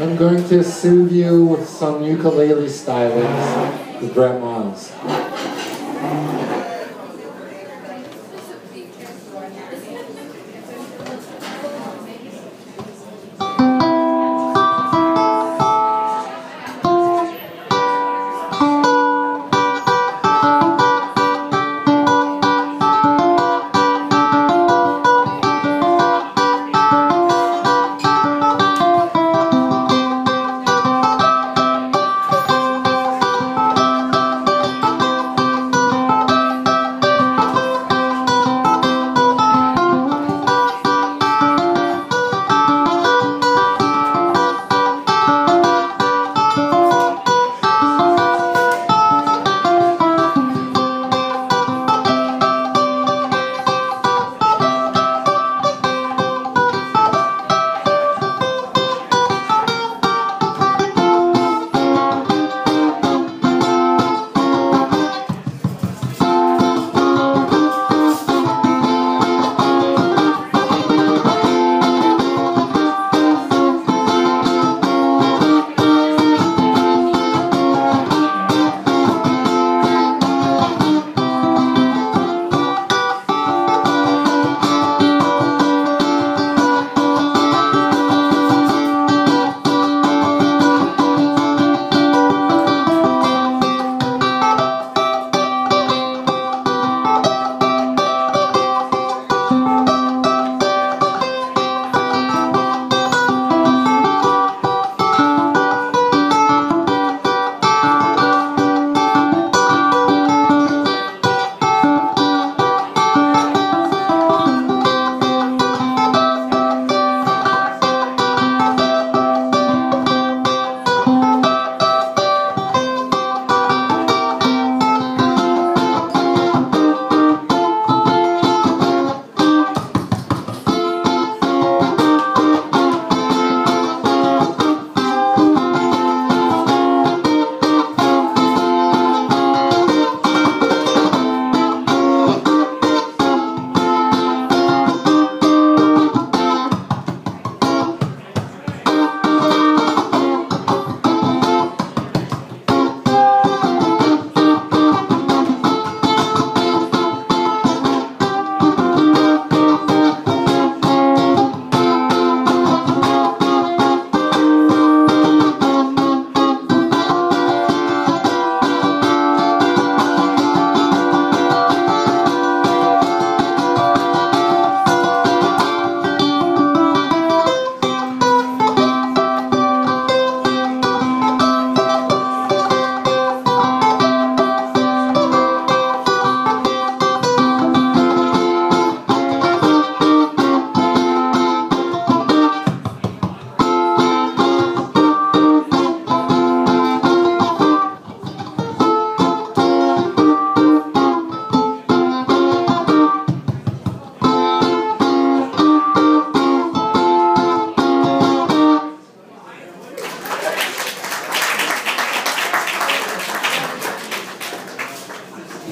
I'm going to soothe you with some ukulele stylings with Brett Miles.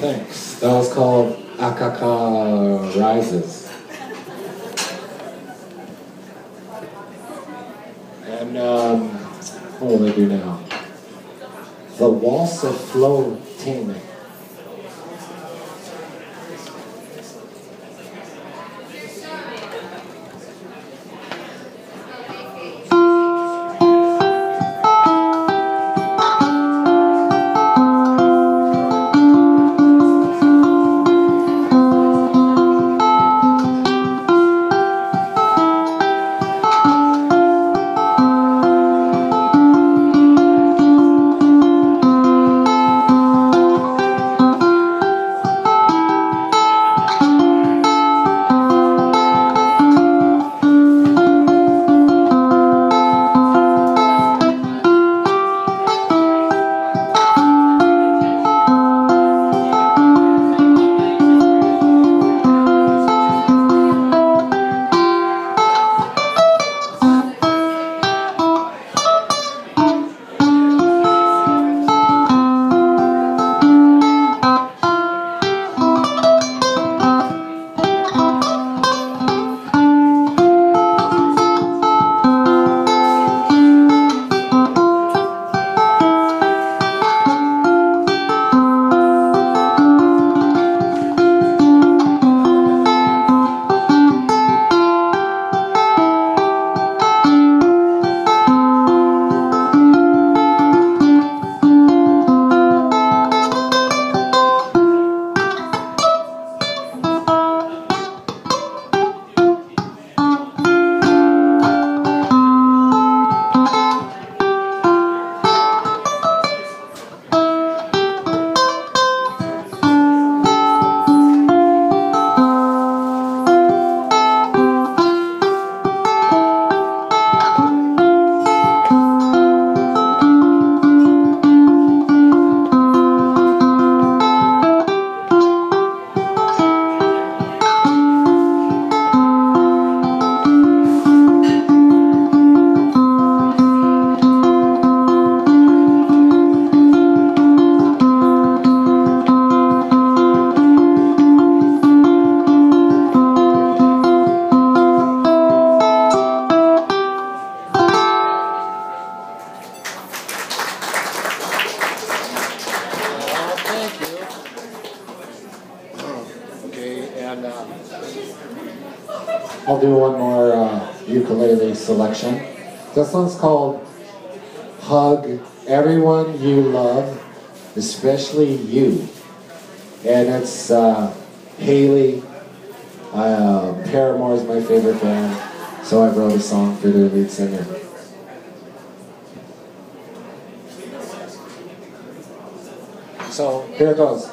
Thanks. That was called Akaka Rises. And um, what will I do now? The Waltz of Floating. Do one more uh, ukulele selection. This one's called Hug Everyone You Love, Especially You. And it's uh, Hayley. Uh, Paramore is my favorite band, so I wrote a song for their lead singer. So here it goes.